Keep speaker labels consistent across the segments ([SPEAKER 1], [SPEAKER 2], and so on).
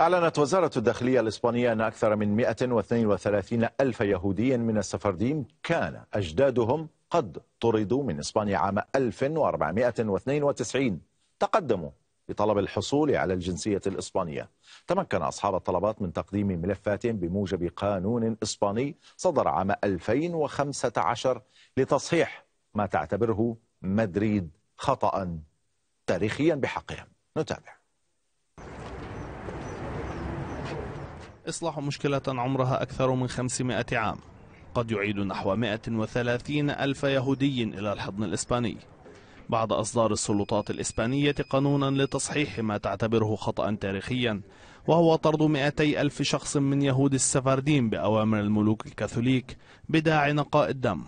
[SPEAKER 1] أعلنت وزارة الداخلية الإسبانية أن أكثر من 132 ألف يهودي من السفرديم كان أجدادهم قد طردوا من إسبانيا عام 1492 تقدموا بطلب الحصول على الجنسية الإسبانية. تمكن أصحاب الطلبات من تقديم ملفات بموجب قانون إسباني صدر عام 2015 لتصحيح ما تعتبره مدريد خطأ تاريخيا بحقهم. نتابع.
[SPEAKER 2] إصلاح مشكلة عمرها أكثر من 500 عام. قد يعيد نحو 130 ألف يهودي إلى الحضن الإسباني. بعد أصدار السلطات الإسبانية قانونا لتصحيح ما تعتبره خطأ تاريخيا وهو طرد 200 ألف شخص من يهود السفاردين بأوامر الملوك الكاثوليك بداعي نقاء الدم.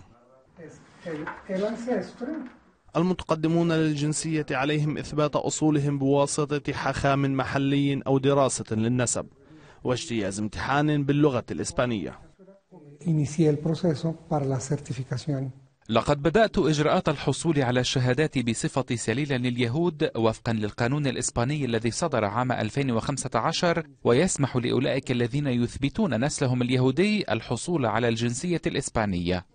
[SPEAKER 2] المتقدمون للجنسية عليهم إثبات أصولهم بواسطة حخام محلي أو دراسة للنسب. واجتياز امتحان باللغة الإسبانية.
[SPEAKER 3] لقد بدأت إجراءات الحصول على الشهادات بصفة سليل لليهود وفقا للقانون الإسباني الذي صدر عام 2015 ويسمح لأولئك الذين يثبتون نسلهم اليهودي الحصول على الجنسية الإسبانية.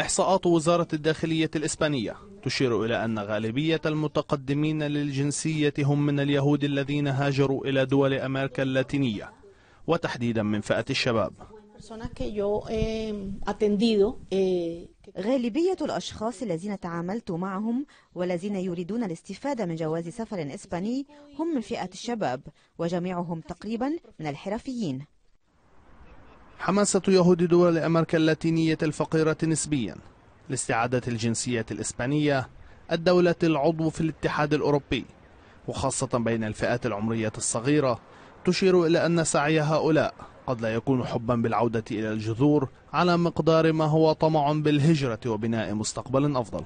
[SPEAKER 2] إحصاءات وزارة الداخلية الإسبانية. تشير إلى أن غالبية المتقدمين للجنسية هم من اليهود الذين هاجروا إلى دول أمريكا اللاتينية وتحديدا من فئة الشباب.
[SPEAKER 4] غالبية الأشخاص الذين تعاملت معهم والذين يريدون الاستفادة من جواز سفر إسباني هم من فئة الشباب وجميعهم تقريبا من الحرفيين.
[SPEAKER 2] حماسة يهود دول أمريكا اللاتينية الفقيرة نسبيا. لاستعادة الجنسية الإسبانية الدولة العضو في الاتحاد الأوروبي وخاصة بين الفئات العمرية الصغيرة تشير إلى أن سعي هؤلاء قد لا يكون حبا بالعودة إلى الجذور على مقدار ما هو طمع بالهجرة وبناء مستقبل أفضل.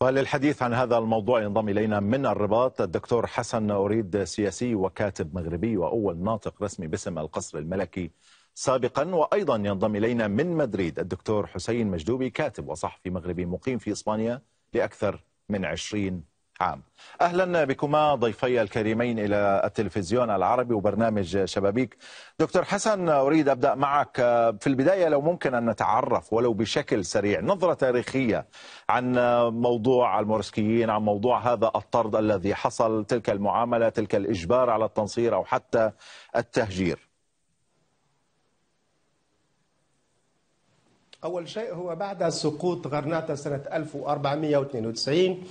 [SPEAKER 1] وللحديث عن هذا الموضوع ينضم إلينا من الرباط الدكتور حسن أريد سياسي وكاتب مغربي وأول ناطق رسمي باسم القصر الملكي سابقا وأيضا ينضم إلينا من مدريد الدكتور حسين مجدوبي كاتب وصحفي مغربي مقيم في إسبانيا لأكثر من عشرين عام. أهلا بكما ضيفي الكريمين إلى التلفزيون العربي وبرنامج شبابيك. دكتور حسن أريد أبدأ معك. في البداية لو ممكن أن نتعرف ولو بشكل سريع نظرة تاريخية عن موضوع المورسكيين عن موضوع هذا الطرد الذي حصل تلك المعاملة تلك الإجبار على التنصير أو حتى التهجير.
[SPEAKER 5] أول شيء هو بعد سقوط غرناطة سنة 1492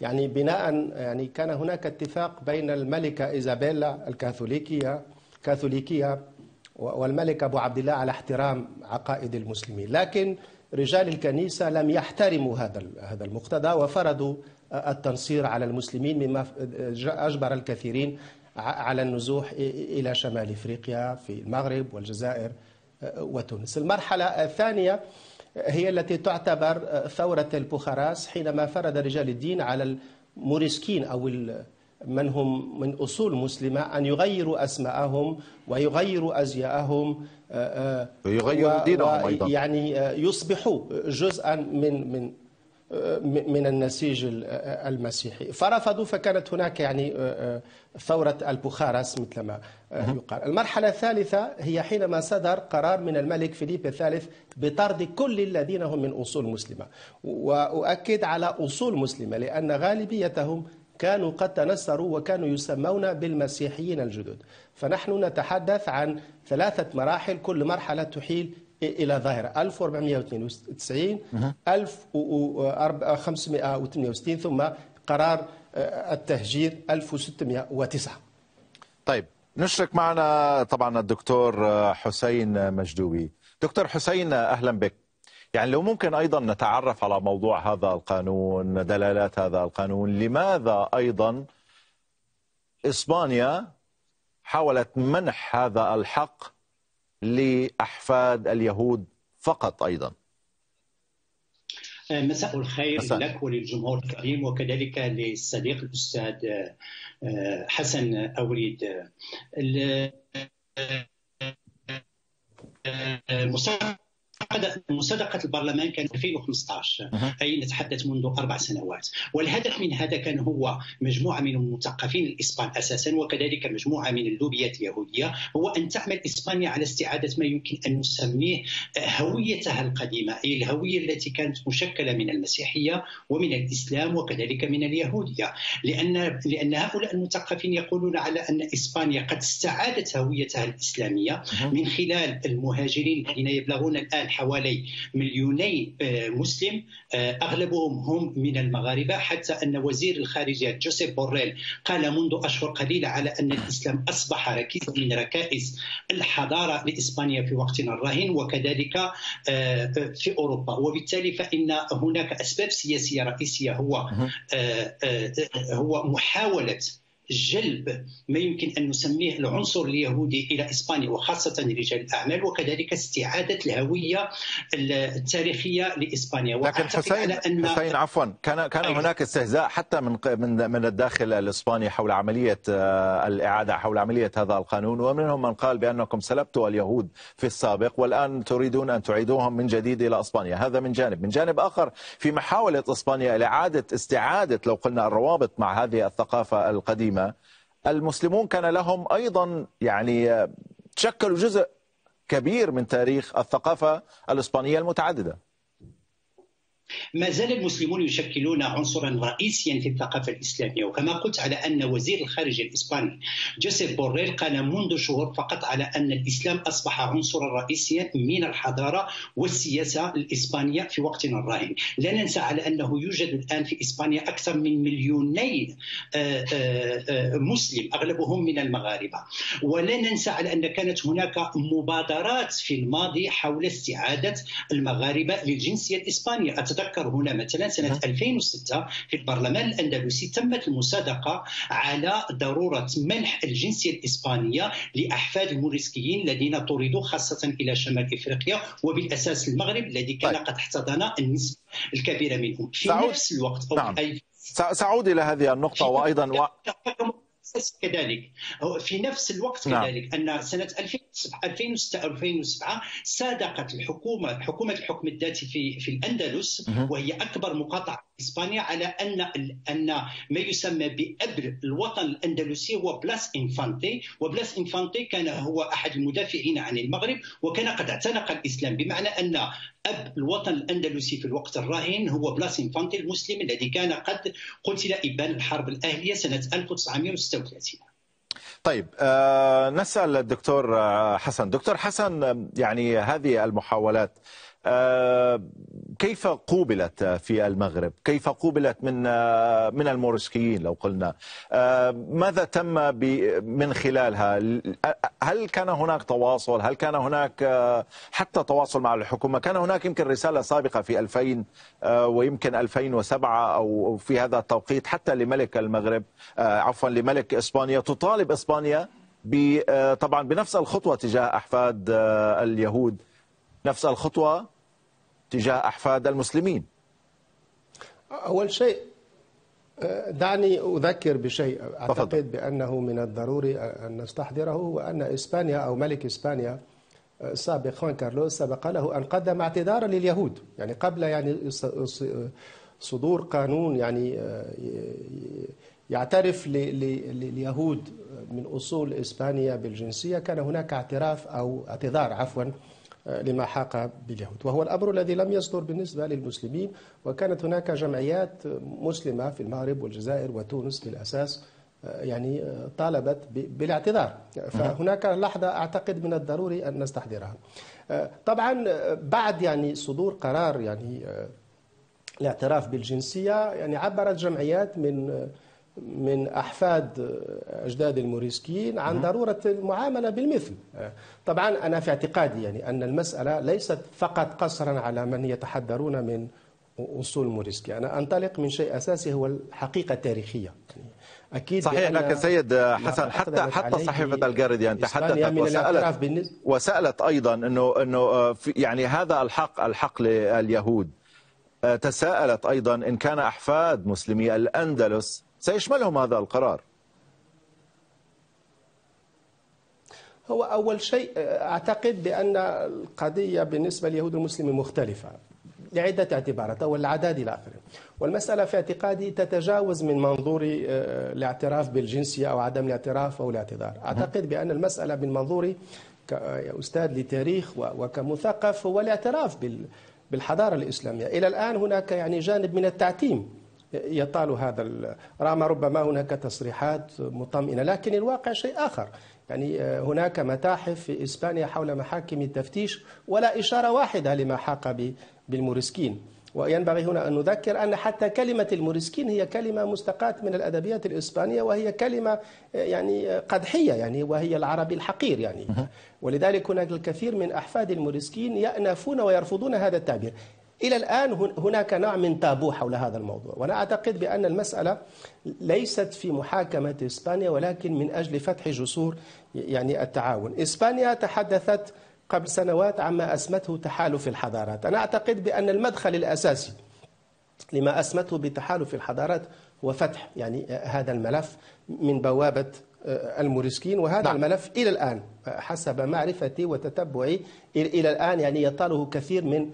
[SPEAKER 5] يعني بناء يعني كان هناك اتفاق بين الملكة إيزابيلا الكاثوليكية كاثوليكية والملك أبو عبد الله على احترام عقائد المسلمين. لكن رجال الكنيسة لم يحترموا هذا هذا المقتضى وفرضوا التنصير على المسلمين مما أجبر الكثيرين على النزوح إلى شمال إفريقيا في المغرب والجزائر وتونس. المرحلة الثانية هي التي تعتبر ثورة البوخاراس حينما فرض رجال الدين على الموريسكين أو من هم من أصول مسلمة أن يغيروا أسماءهم ويغيروا أزياءهم
[SPEAKER 1] ويغيروا دينهم
[SPEAKER 5] أيضا. يعني يصبحوا جزءا من من من النسيج المسيحي. فرفضوا فكانت هناك يعني ثورة البوخارس مثل ما يقال. المرحلة الثالثة هي حينما صدر قرار من الملك فيليب الثالث بطرد كل الذين هم من أصول مسلمة. وأؤكد على أصول مسلمة لأن غالبيتهم كانوا قد تنصروا وكانوا يسمون بالمسيحيين الجدد. فنحن نتحدث عن ثلاثة مراحل كل مرحلة تحيل إلى ظاهرة. 1492 1568 ثم قرار التهجير 1609
[SPEAKER 1] طيب نشرك معنا طبعا الدكتور حسين مجدوبي. دكتور حسين أهلا بك. يعني لو ممكن أيضا نتعرف على موضوع هذا القانون دلالات هذا القانون لماذا أيضا إسبانيا حاولت منح هذا الحق لأحفاد اليهود فقط أيضا
[SPEAKER 6] مساء الخير مساء. لك وللجمهور الكريم وكذلك للصديق الأستاذ حسن أوريد عقد مصادقه البرلمان كان 2015 أي نتحدث منذ أربع سنوات. والهدف من هذا كان هو مجموعة من المثقفين الإسبان أساسا وكذلك مجموعة من اللوبيات اليهودية هو أن تعمل إسبانيا على استعادة ما يمكن أن نسميه هويتها القديمة أي الهوية التي كانت مشكلة من المسيحية ومن الإسلام وكذلك من اليهودية. لأن لأن هؤلاء المثقفين يقولون على أن إسبانيا قد استعادت هويتها الإسلامية من خلال المهاجرين الذين يبلغون الآن حوالي مليوني آه، مسلم آه، أغلبهم هم من المغاربة حتى أن وزير الخارجية جوزيف بوريل قال منذ أشهر قليلة على أن الإسلام أصبح ركيزا من ركائز الحضارة لإسبانيا في وقتنا الراهن وكذلك آه، في أوروبا. وبالتالي فإن هناك أسباب سياسية رئيسية هو هو محاولة جلب ما يمكن أن نسميه العنصر اليهودي إلى إسبانيا وخاصة رجال الأعمال وكذلك استعادة الهوية التاريخية لإسبانيا.
[SPEAKER 1] لكن حسين أن حسين عفوا كان كان أيوة. هناك استهزاء حتى من من من الداخل الإسباني حول عملية آه، الإعادة حول عملية هذا القانون. ومنهم من قال بأنكم سلبتوا اليهود في السابق والآن تريدون أن تعيدوهم من جديد إلى إسبانيا. هذا من جانب. من جانب آخر في محاولة إسبانيا لإعادة استعادة لو قلنا الروابط مع هذه الثقافة القديمة القديمة المسلمون كان لهم أيضا يعني شكلوا جزء كبير من تاريخ الثقافة الإسبانية المتعددة.
[SPEAKER 6] ما زال المسلمون يشكلون عنصرا رئيسيا في الثقافة الإسلامية. وكما قلت على أن وزير الخارجية الإسباني جوزيف بوريل قال منذ شهور فقط على أن الإسلام أصبح عنصرا رئيسيا من الحضارة والسياسة الإسبانية في وقتنا الراهن لا ننسى على أنه يوجد الآن في إسبانيا أكثر من مليوني آه، آه، آه، مسلم أغلبهم من المغاربة. ولا ننسى على أن كانت هناك مبادرات في الماضي حول استعادة المغاربة للجنسية الإسبانية. اتذكر هنا مثلا سنة 2006 في البرلمان الأندلسي تمت المصادقة على ضرورة منح الجنسيه الاسبانيه لأحفاد الموريسكيين الذين طردوا خاصة إلى شمال إفريقيا وبالأساس المغرب الذي كان طيب. قد احتضن النسبة الكبيرة منهم في. نفس الوقت
[SPEAKER 1] أو نعم. أي سأعود إلى هذه النقطة وأيضا و...
[SPEAKER 6] كذلك في نفس الوقت نعم. كذلك أن سنة 2006 2007 صادقت الحكومة حكومة الحكم الذاتي في في الأندلس وهي أكبر مقاطعة إسبانيا على ان أن ما يسمى بأب الوطن الأندلسي هو بلاس إنفانتي وبلاس إنفانتي كان هو أحد المدافعين عن المغرب وكان قد اعتنق الإسلام بمعنى أن أب الوطن الأندلسي في الوقت الراهن هو بلاس إنفانتي المسلم الذي كان قد قتل إبان الحرب الأهلية سنة 1936
[SPEAKER 1] طيب آه نسأل الدكتور آه، حسن. دكتور حسن يعني هذه المحاولات كيف قوبلت في المغرب؟ كيف قوبلت من آه، من المورسكيين لو قلنا؟ آه، ماذا تم من خلالها؟ هل كان هناك تواصل؟ هل كان هناك آه، حتى تواصل مع الحكومة؟ كان هناك يمكن رسالة سابقة في 2000 ويمكن 2007 أو في هذا التوقيت حتى لملك المغرب عفوا لملك إسبانيا. تطالب إسبانيا طبعا بنفس الخطوة تجاه أحفاد اليهود. نفس الخطوة تجاه أحفاد المسلمين.
[SPEAKER 5] أول شيء دعني أذكر بشيء. أعتقد بأنه من الضروري أن نستحضره وأن إسبانيا أو ملك إسبانيا السابق خوان كارلوس سبق له أن قدم اعتذارا لليهود. يعني قبل يعني صدور قانون يعني يعترف لليهود من أصول إسبانيا بالجنسية كان هناك اعتراف أو اعتذار عفوا لما حاق باليهود. وهو الأمر الذي لم يصدر بالنسبة للمسلمين وكانت هناك جمعيات مسلمة في المغرب والجزائر وتونس بالأساس يعني طالبت بالاعتذار. فهناك لحظة أعتقد من الضروري أن نستحضرها. طبعا بعد يعني صدور قرار يعني الاعتراف بالجنسية يعني عبرت جمعيات من من أحفاد أجداد الموريسكيين عن ضرورة المعاملة بالمثل. طبعا أنا في اعتقادي يعني أن المسألة ليست فقط قصرا على من يتحدرون من أصول الموريسكي أنا أنطلق من شيء أساسي هو الحقيقة التاريخية.
[SPEAKER 1] أكيد صحيح لكن سيد حسن حتى حتى صحيفة الجارديان تحدثت وسألت وسألت أيضا أنه أنه يعني هذا الحق الحق لليهود. تساءلت أيضا إن كان أحفاد مسلمي الأندلس سيشملهم هذا القرار.
[SPEAKER 5] هو أول شيء أعتقد بأن القضية بالنسبة لليهود المسلمين مختلفة لعدة اعتبارات أو العداد إلى آخره. والمسألة في اعتقادي تتجاوز من منظور آه، الاعتراف بالجنسية أو عدم الاعتراف أو الاعتذار. أعتقد بأن المسألة من منظوري كأستاذ لتاريخ وكمثقف هو الاعتراف بالحضارة الإسلامية. إلى الآن هناك يعني جانب من التعتيم يطال هذا رغم ربما هناك تصريحات مطمئنة لكن الواقع شيء آخر. يعني آه، هناك متاحف في إسبانيا حول محاكم التفتيش ولا إشارة واحدة لما حاق بالمورسكين وينبغي هنا أن نذكر أن حتى كلمة المورسكين هي كلمة مستقاة من الأدبيات الإسبانية وهي كلمة آه، يعني آه، قدحية يعني وهي العربي الحقير يعني. ولذلك هناك الكثير من أحفاد المورسكين يأنفون ويرفضون هذا التعبير. إلى الآن هناك نوع من تابو حول هذا الموضوع. وأنا أعتقد بأن المسألة ليست في محاكمة إسبانيا ولكن من أجل فتح جسور يعني التعاون. إسبانيا تحدثت قبل سنوات عما أسمته تحالف الحضارات. أنا أعتقد بأن المدخل الأساسي لما أسمته بتحالف الحضارات هو فتح يعني هذا الملف من بوابة آه، الموريسكين. وهذا نعم. الملف إلى الآن حسب معرفتي وتتبعي إلى الآن يعني يطاله كثير من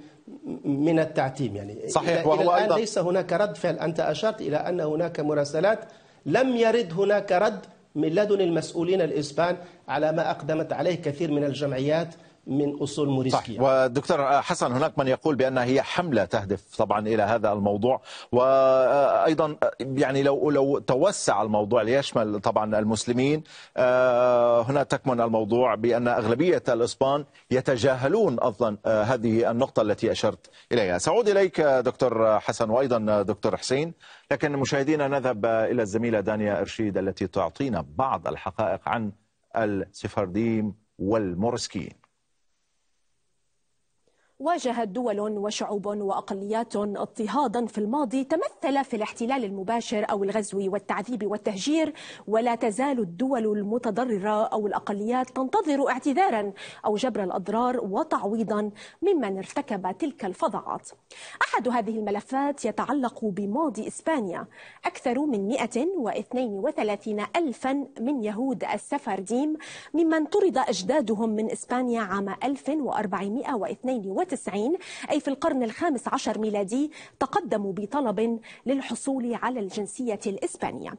[SPEAKER 5] من التعتيم يعني.
[SPEAKER 1] صحيح
[SPEAKER 5] وهو إلى الآن أيضا ليس هناك رد فعل. أنت أشرت إلى أن هناك مراسلات. لم يرد هناك رد من لدن المسؤولين الإسبان على ما أقدمت عليه كثير من الجمعيات من أصول موريسكية.
[SPEAKER 1] صح ودكتور حسن هناك من يقول بانها هي حملة تهدف طبعا إلى هذا الموضوع وأيضا يعني لو لو توسع الموضوع ليشمل طبعا المسلمين آه، هنا تكمن الموضوع بأن أغلبية الإسبان يتجاهلون أصلا آه، هذه النقطة التي أشرت إليها. سأعود إليك دكتور حسن وأيضا دكتور حسين لكن مشاهدينا نذهب إلى الزميلة دانيا إرشيد التي تعطينا بعض الحقائق عن السفرديم والمورسكيين.
[SPEAKER 7] واجهت دول وشعوب وأقليات اضطهادا في الماضي تمثل في الاحتلال المباشر أو الغزو والتعذيب والتهجير ولا تزال الدول المتضررة أو الأقليات تنتظر اعتذارا أو جبر الأضرار وتعويضا ممن ارتكب تلك الفظاعات. أحد هذه الملفات يتعلق بماضي إسبانيا أكثر من 132 ألفا من يهود السفرديم ممن طرد أجدادهم من إسبانيا عام 1492 1990 أي في القرن الخامس عشر ميلادي تقدموا بطلب للحصول على الجنسية الإسبانية.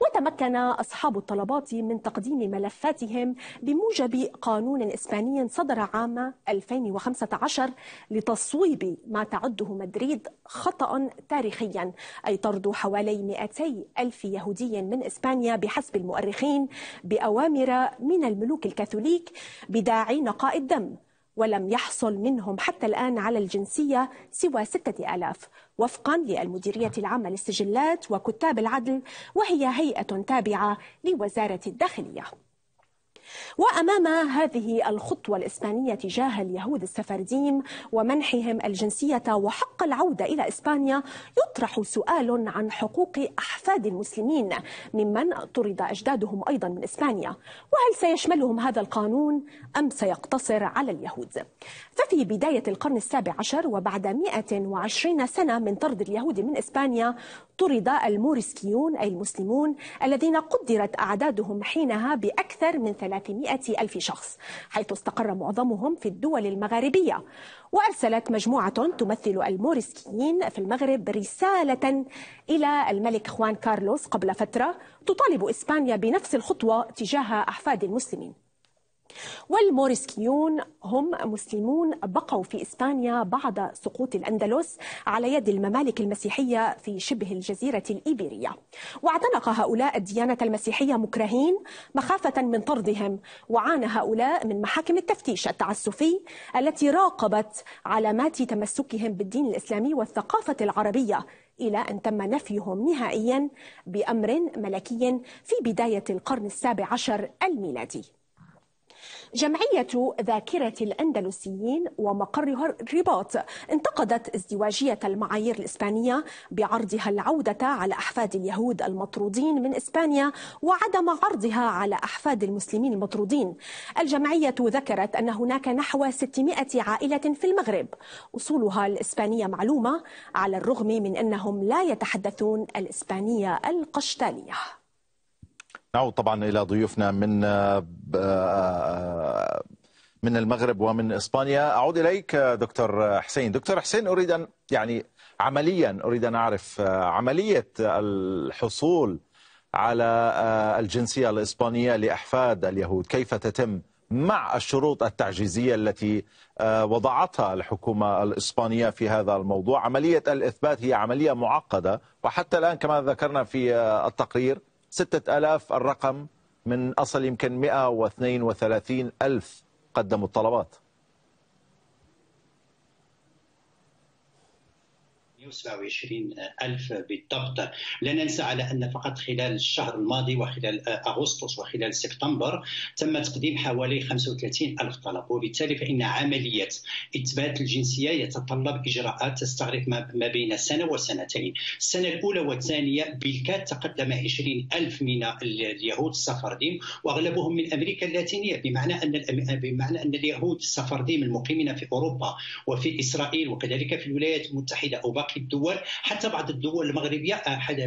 [SPEAKER 7] وتمكن أصحاب الطلبات من تقديم ملفاتهم بموجب قانون إسباني صدر عام 2015 لتصويب ما تعده مدريد خطأ تاريخيا أي طرد حوالي 200 ألف يهودي من إسبانيا بحسب المؤرخين بأوامر من الملوك الكاثوليك بداعي نقاء الدم. ولم يحصل منهم حتى الآن على الجنسية سوى ستة آلاف. وفقا للمديرية العامة للسجلات وكتاب العدل وهي هيئة تابعة لوزارة الداخلية. وأمام هذه الخطوة الإسبانية تجاه اليهود السفرديم ومنحهم الجنسية وحق العودة إلى إسبانيا يطرح سؤال عن حقوق أحفاد المسلمين ممن طرد أجدادهم أيضا من إسبانيا. وهل سيشملهم هذا القانون أم سيقتصر على اليهود؟ ففي بداية القرن السابع عشر وبعد 120 سنة من طرد اليهود من إسبانيا طرد الموريسكيون أي المسلمون الذين قدرت أعدادهم حينها بأكثر من 300 ألف شخص حيث استقر معظمهم في الدول المغاربية وأرسلت مجموعة تمثل الموريسكيين في المغرب رسالة إلى الملك خوان كارلوس قبل فترة تطالب إسبانيا بنفس الخطوة تجاه أحفاد المسلمين. والموريسكيون هم مسلمون بقوا في إسبانيا بعد سقوط الأندلس على يد الممالك المسيحية في شبه الجزيرة الإيبيرية. واعتنق هؤلاء الديانة المسيحية مكرهين مخافة من طردهم وعانى هؤلاء من محاكم التفتيش التعسفي التي راقبت علامات تمسكهم بالدين الإسلامي والثقافة العربية إلى أن تم نفيهم نهائيا بأمر ملكي في بداية القرن السابع عشر الميلادي. جمعية ذاكرة الأندلسيين ومقرها الرباط انتقدت ازدواجية المعايير الإسبانية بعرضها العودة على أحفاد اليهود المطرودين من إسبانيا وعدم عرضها على أحفاد المسلمين المطرودين. الجمعية ذكرت أن هناك نحو 600 عائلة في المغرب. أصولها الإسبانية معلومة على الرغم من أنهم لا يتحدثون الإسبانية القشتالية.
[SPEAKER 1] نعود طبعا إلى ضيوفنا من من المغرب ومن إسبانيا. أعود إليك دكتور حسين. دكتور حسين أريد ان يعني عمليا أريد أن أعرف عملية الحصول على الجنسية الإسبانية لأحفاد اليهود كيف تتم مع الشروط التعجيزية التي وضعتها الحكومة الإسبانية في هذا الموضوع؟ عملية الإثبات هي عملية معقدة وحتى الآن كما ذكرنا في التقرير ستة ألاف الرقم من أصل يمكن 132 ألف قدموا الطلبات.
[SPEAKER 6] 127 ألف بالضبط. لا ننسى على أن فقط خلال الشهر الماضي وخلال أغسطس وخلال سبتمبر تم تقديم حوالي 35 ألف طلب وبالتالي فإن عملية إثبات الجنسية يتطلب إجراءات تستغرق ما بين سنة وسنتين. السنة الأولى والثانية بالكاد تقدم 20 ألف من اليهود السفرديم وأغلبهم من أمريكا اللاتينية بمعنى أن بمعنى أن اليهود السفرديم المقيمين في أوروبا وفي إسرائيل وكذلك في الولايات المتحدة أو باقي الدول حتى بعض الدول المغربية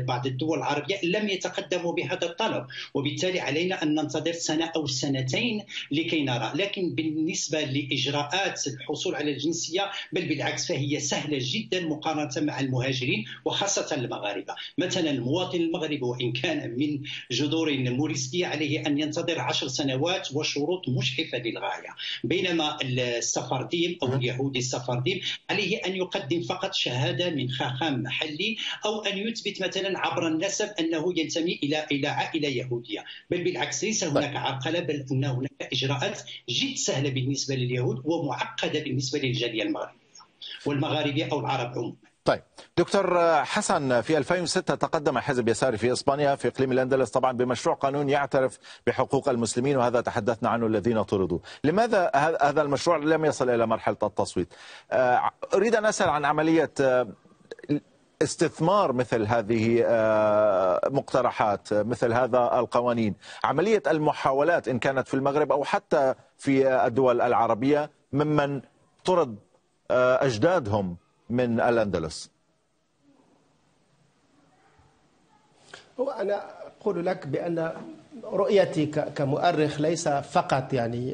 [SPEAKER 6] بعض الدول العربية لم يتقدموا بهذا الطلب. وبالتالي علينا أن ننتظر سنة أو سنتين لكي نرى. لكن بالنسبة لإجراءات الحصول على الجنسية بل بالعكس فهي سهلة جدا مقارنة مع المهاجرين وخاصة المغاربة. مثلا المواطن المغربي وإن كان من جذور موريسكية عليه أن ينتظر عشر سنوات وشروط مجحفة للغاية. بينما السفرديم أو اليهودي السفرديم عليه أن يقدم فقط شهادة من خاخام محلي أو أن يثبت مثلا عبر النسب أنه ينتمي إلى إلى عائله يهودية. بل بالعكس ليس هناك عرقله بل إن هناك إجراءات جد سهلة بالنسبة لليهود ومعقدة بالنسبة للجالية المغربية والمغاربه أو العرب عموما.
[SPEAKER 1] طيب دكتور حسن في 2006 تقدم حزب يساري في إسبانيا في إقليم الأندلس طبعا بمشروع قانون يعترف بحقوق المسلمين وهذا تحدثنا عنه الذين طردوا. لماذا هذا المشروع لم يصل إلى مرحلة التصويت؟ أريد أن أسأل عن عملية استثمار مثل هذه مقترحات مثل هذا القوانين. عملية المحاولات إن كانت في المغرب أو حتى في الدول العربية ممن طرد أجدادهم من الأندلس.
[SPEAKER 5] هو أنا أقول لك بأن رؤيتي كمؤرخ ليس فقط يعني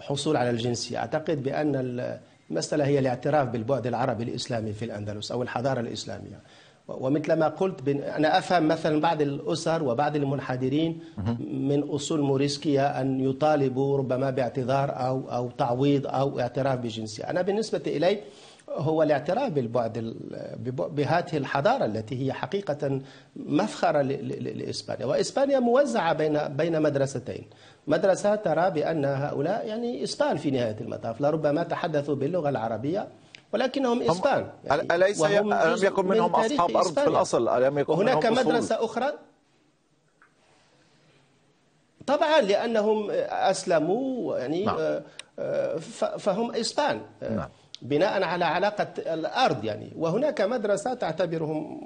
[SPEAKER 5] الحصول على الجنسية. أعتقد بأن المسألة هي الاعتراف بالبعد العربي الإسلامي في الأندلس أو الحضارة الإسلامية. ومثل ما قلت أنا أفهم مثلا بعض الأسر وبعض المنحدرين من أصول موريسكية أن يطالبوا ربما باعتذار أو أو تعويض أو اعتراف بجنسية. أنا بالنسبة إلي هو الاعتراف بالبعد بهذه الحضارة التي هي حقيقة مفخرة لإسبانيا، وإسبانيا موزعة بين بين مدرستين، مدرسة ترى بأن هؤلاء يعني إسبان في نهاية المطاف، لربما تحدثوا باللغة العربية ولكنهم إسبان.
[SPEAKER 1] يعني أليس لم يكن منهم من اصحاب أرض في الأصل؟ ألم يكن
[SPEAKER 5] وهناك مدرسه أصول. أخرى؟ طبعا لأنهم أسلموا يعني نعم. فهم إسبان. نعم. بناء على علاقة الأرض يعني. وهناك مدرسة تعتبرهم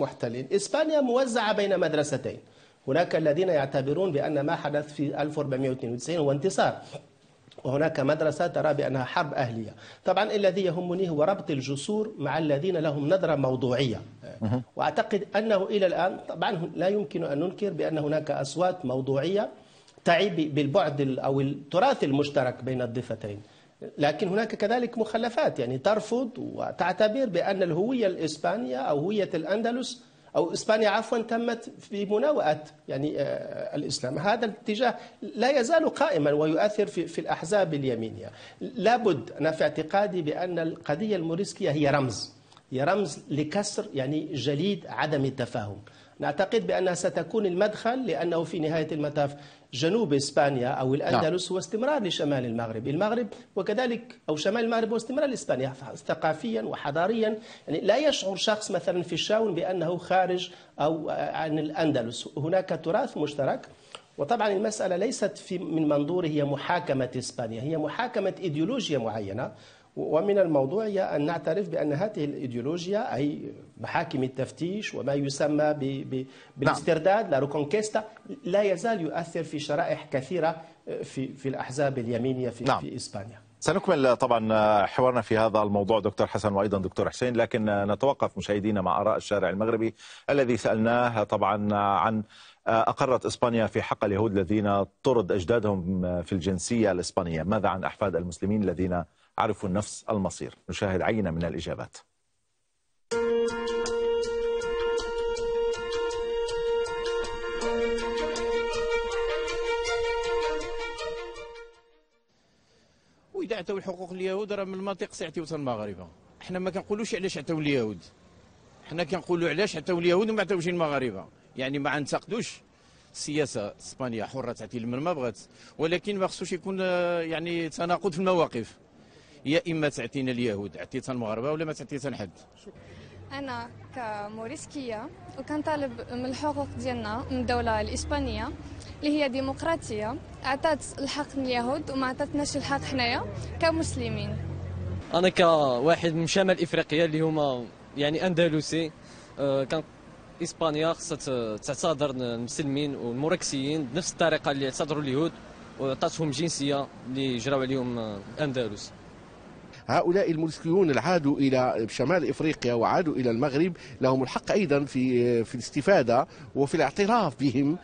[SPEAKER 5] محتلين. إسبانيا موزعة بين مدرستين. هناك الذين يعتبرون بأن ما حدث في 1492 هو انتصار. وهناك مدرسة ترى بأنها حرب أهلية. طبعا الذي يهمني هو ربط الجسور مع الذين لهم نظرة موضوعية. وأعتقد أنه إلى الآن طبعا لا يمكن أن ننكر بأن هناك أصوات موضوعية تعي بالبعد أو التراث المشترك بين الضفتين. لكن هناك كذلك مخلفات يعني ترفض وتعتبر بأن الهوية الإسبانية أو هوية الأندلس أو إسبانيا عفوا تمت في مناوئة يعني الإسلام. هذا الاتجاه لا يزال قائما ويؤثر في, في الأحزاب اليمينية. لابد أنا في اعتقادي بأن القضية الموريسكية هي رمز. هي رمز لكسر يعني جليد عدم التفاهم. نعتقد بأنها ستكون المدخل لأنه في نهاية المطاف جنوب إسبانيا أو الأندلس هو استمرار لشمال المغرب. المغرب وكذلك أو شمال المغرب هو استمرار لإسبانيا ثقافيا وحضاريا. يعني لا يشعر شخص مثلا في الشاون بأنه خارج أو عن الأندلس. هناك تراث مشترك وطبعا المسألة ليست في من منظور هي محاكمة إسبانيا هي محاكمة إيديولوجيا معينة. ومن الموضوعي أن نعترف بأن هذه الإيديولوجيا أي محاكم التفتيش وما يسمى بالاسترداد La Reconquista لا يزال يؤثر في شرائح كثيرة في في الأحزاب اليمينية في, نعم. في إسبانيا
[SPEAKER 1] سنكمل طبعا حوارنا في هذا الموضوع دكتور حسن وأيضا دكتور حسين لكن نتوقف مشاهدينا مع آراء الشارع المغربي الذي سألناه طبعا عن أقرت إسبانيا في حق اليهود الذين طرد أجدادهم في الجنسية الإسبانية، ماذا عن أحفاد المسلمين الذين عرفوا نفس المصير؟ نشاهد عينه من الإجابات.
[SPEAKER 8] وإذا عطاو الحقوق اليهود راه من المنطق سيعطيو المغاربه حنا ما كنقولوش علاش عطاو اليهود حنا كنقولوا علاش عطاو اليهود وما عطاوش المغاربه يعني ما غنتقدوش السياسة الاسبانيه حرة تعطي لمن ما بغات. ولكن ما خصوش يكون يعني تناقض في المواقف. يا إما تعطينا اليهود عطيتها المغاربة ولا ما تعطيتها حد
[SPEAKER 9] أنا كموريسكية وكنطالب من الحقوق ديالنا من الدولة الإسبانية اللي هي ديمقراطية عطات الحق اليهود وما عطاتناش الحق حنايا كمسلمين.
[SPEAKER 10] أنا كواحد من شمال إفريقيا اللي هما يعني أندلسي آه، كان إسبانيا خصها تعتذر المسلمين والمركسيين بنفس الطريقة اللي اعتذروا اليهود وعطاتهم جنسية اللي جراو عليهم الاندلس
[SPEAKER 11] هؤلاء المسلمون العادوا إلى شمال إفريقيا وعادوا إلى المغرب لهم الحق أيضا في في الاستفادة وفي الاعتراف بهم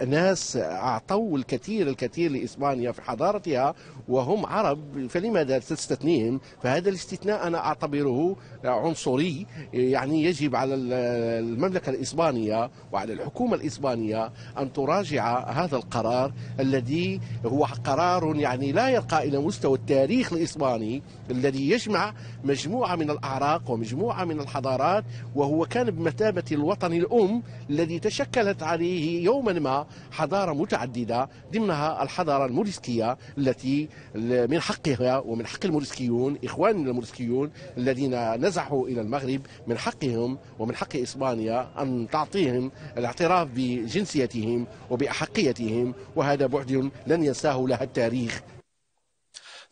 [SPEAKER 11] كناس أعطوا الكثير الكثير لإسبانيا في حضارتها وهم عرب فلماذا تستثنيهم؟ فهذا الاستثناء أنا أعتبره عنصري يعني يجب على المملكة الإسبانية وعلى الحكومة الإسبانية أن تراجع هذا القرار الذي هو قرار يعني لا يرقى إلى مستوى التاريخ الإسباني الذي يجمع مجموعة من الأعراق ومجموعة من الحضارات وهو كان بمثابة الوطن الأم الذي تشكلت عليه يوما ما حضارة متعددة ضمنها الحضارة الموريسكية التي من حقها ومن حق الموريسكيون إخواننا الموريسكيون الذين نزحوا إلى المغرب من حقهم ومن حق إسبانيا أن تعطيهم الاعتراف بجنسيتهم وبأحقيتهم وهذا بعد لن ينساه لها التاريخ.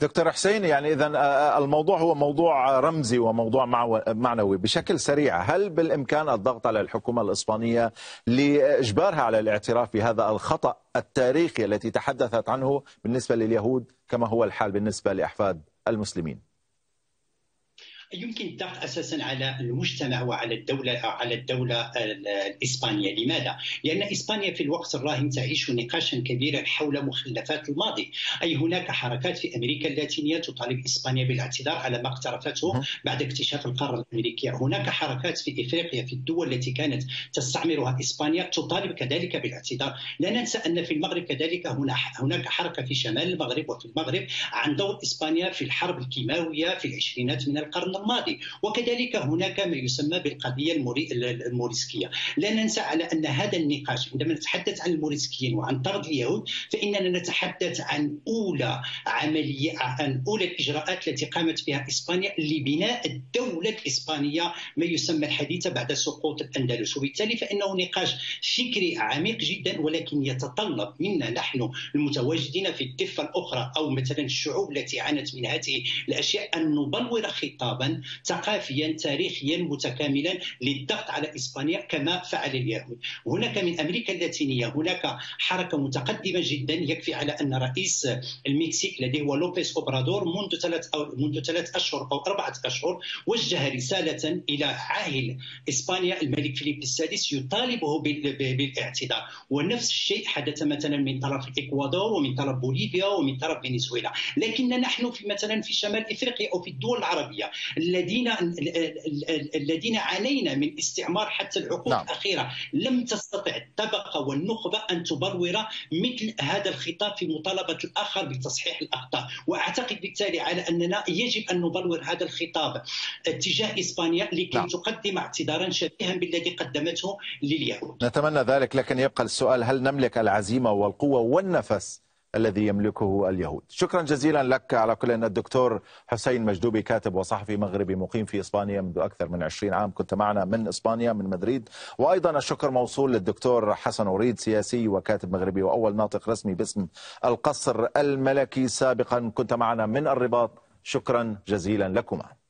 [SPEAKER 1] دكتور حسين يعني اذا الموضوع هو موضوع رمزي وموضوع معنوي بشكل سريع. هل بالإمكان الضغط على الحكومة الإسبانية لإجبارها على الاعتراف بهذا الخطأ التاريخي التي تحدثت عنه بالنسبة لليهود كما هو الحال بالنسبة لأحفاد المسلمين؟
[SPEAKER 6] يمكن الضغط أساسا على المجتمع وعلى الدولة على الدولة الإسبانية، لماذا؟ لأن إسبانيا في الوقت الراهن تعيش نقاشا كبيرا حول مخلفات الماضي، أي هناك حركات في أمريكا اللاتينية تطالب إسبانيا بالاعتذار على ما اقترفته بعد اكتشاف القارة الأمريكية، هناك حركات في إفريقيا في الدول التي كانت تستعمرها إسبانيا تطالب كذلك بالاعتذار، لا ننسى أن في المغرب كذلك هناك حركة في شمال المغرب وفي المغرب عن دور إسبانيا في الحرب الكيماوية في العشرينات من القرن الماضي وكذلك هناك ما يسمى بالقضية الموريسكية. لا ننسى على أن هذا النقاش عندما نتحدث عن الموريسكيين وعن طرد اليهود فإننا نتحدث عن أولى عملية عن أولى الإجراءات التي قامت بها إسبانيا لبناء الدولة الإسبانية ما يسمى الحديثة بعد سقوط الأندلس. وبالتالي فإنه نقاش فكري عميق جدا ولكن يتطلب منا نحن المتواجدين في الضفة الأخرى أو مثلا الشعوب التي عانت من هذه الأشياء أن نبلور خطابا ثقافيا تاريخيا متكاملا للضغط على إسبانيا كما فعل اليهود. هناك من أمريكا اللاتينية هناك حركة متقدمة جدا يكفي على أن رئيس المكسيك الذي هو لوبيس أوبرادور منذ ثلاث أو منذ ثلاث أشهر أو أربعة أشهر وجه رسالة إلى عاهل إسبانيا الملك فيليب السادس يطالبه بالاعتذار. ونفس الشيء حدث مثلا من طرف الاكوادور ومن طرف بوليفيا ومن طرف فنزويلا. لكن نحن في مثلا في شمال إفريقيا أو في الدول العربية. الذين الذين عانينا من استعمار حتى العقود نعم. الأخيرة لم تستطع الطبقة والنخبة أن تبرر مثل هذا الخطاب في مطالبة الآخر بتصحيح الأخطاء وأعتقد بالتالي على أننا يجب أن نبرر هذا الخطاب تجاه إسبانيا لكي نعم. تقدم اعتذارا شبيها بالذي قدمته لليهود
[SPEAKER 1] نتمنى ذلك لكن يبقى السؤال هل نملك العزيمة والقوة والنفس الذي يملكه اليهود. شكرا جزيلا لك على كل أن الدكتور حسين مجدوبي كاتب وصحفي مغربي مقيم في إسبانيا منذ أكثر من 20 عام. كنت معنا من إسبانيا من مدريد. وأيضا الشكر موصول للدكتور حسن أوريد سياسي وكاتب مغربي وأول ناطق رسمي باسم القصر الملكي سابقا. كنت معنا من الرباط. شكرا جزيلا لكما.